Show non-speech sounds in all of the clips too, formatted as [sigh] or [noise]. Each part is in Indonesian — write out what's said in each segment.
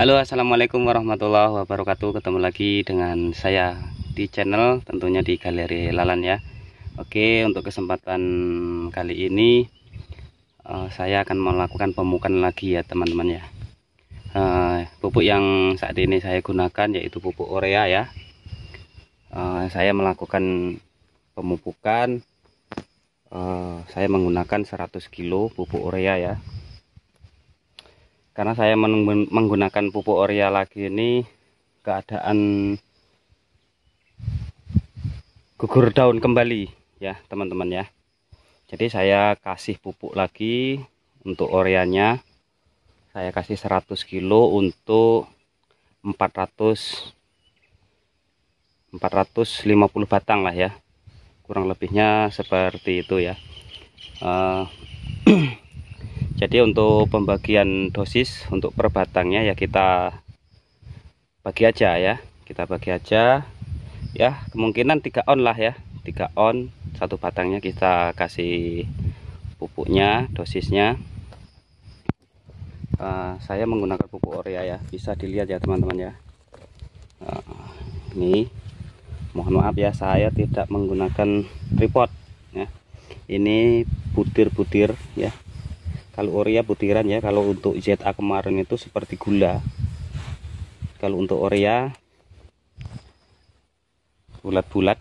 Halo assalamualaikum warahmatullahi wabarakatuh. Ketemu lagi dengan saya di channel tentunya di galeri lalan ya. Oke untuk kesempatan kali ini uh, saya akan melakukan pemupukan lagi ya teman-teman ya. Uh, pupuk yang saat ini saya gunakan yaitu pupuk urea ya. Uh, saya melakukan pemupukan uh, saya menggunakan 100 kilo pupuk urea ya. Karena saya menggunakan pupuk urea lagi ini keadaan gugur daun kembali ya teman-teman ya. Jadi saya kasih pupuk lagi untuk ureanya. Saya kasih 100 kilo untuk 400 450 batang lah ya kurang lebihnya seperti itu ya. Uh, [clears throat] jadi untuk pembagian dosis untuk per batangnya ya kita bagi aja ya. Kita bagi aja ya. Kemungkinan 3 on lah ya. 3 on satu batangnya kita kasih pupuknya dosisnya. Uh, saya menggunakan pupuk urea ya. Bisa dilihat ya teman-teman ya. Uh, ini mohon maaf ya saya tidak menggunakan tripod ya. Ini butir-butir ya. Kalau urea butiran ya. Kalau untuk ZA kemarin itu seperti gula. Kalau untuk urea bulat-bulat.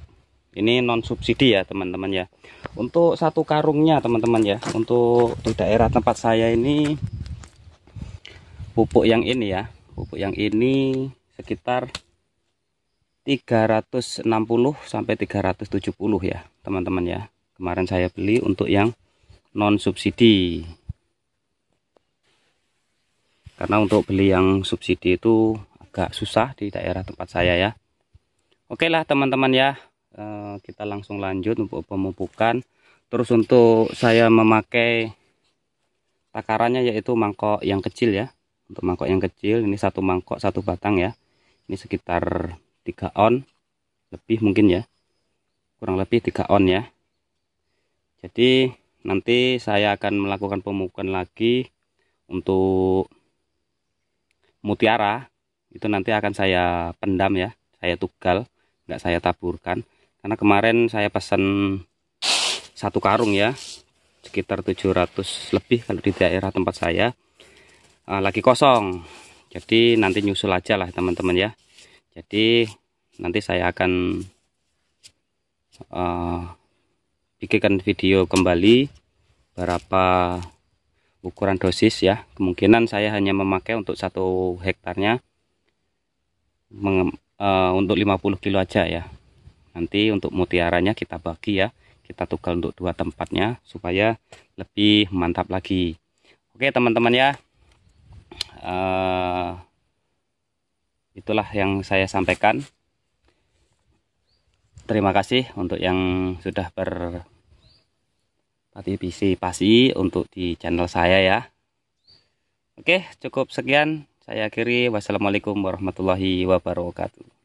Ini non subsidi ya teman-teman ya. Untuk satu karungnya teman-teman ya. Untuk di daerah tempat saya ini pupuk yang ini ya. Pupuk yang ini sekitar 360 sampai 370 ya teman-teman ya. Kemarin saya beli untuk yang non subsidi karena untuk beli yang subsidi itu agak susah di daerah tempat saya ya. Oke lah teman-teman ya. Eh, kita langsung lanjut untuk pemupukan. Terus untuk saya memakai takarannya yaitu mangkok yang kecil ya. Untuk mangkok yang kecil ini satu mangkok satu batang ya. Ini sekitar 3 on lebih mungkin ya. Kurang lebih 3 on ya. Jadi nanti saya akan melakukan pemupukan lagi untuk mutiara. Itu nanti akan saya pendam ya saya tugal nggak saya taburkan. Karena kemarin saya pesan satu karung ya sekitar 700 lebih kalau di daerah tempat saya. Uh, lagi kosong. Jadi nanti nyusul aja lah teman-teman ya jadi nanti saya akan uh, video kembali berapa ukuran dosis ya. Kemungkinan saya hanya memakai untuk satu hektarnya uh, untuk 50 kilo aja ya. Nanti untuk mutiaranya kita bagi ya kita tukar untuk dua tempatnya supaya lebih mantap lagi. Oke teman-teman ya. Uh, itulah yang saya sampaikan. Terima kasih untuk yang sudah berpartisipasi untuk di channel saya ya. Oke cukup sekian. Saya akhiri. Wassalamualaikum warahmatullahi wabarakatuh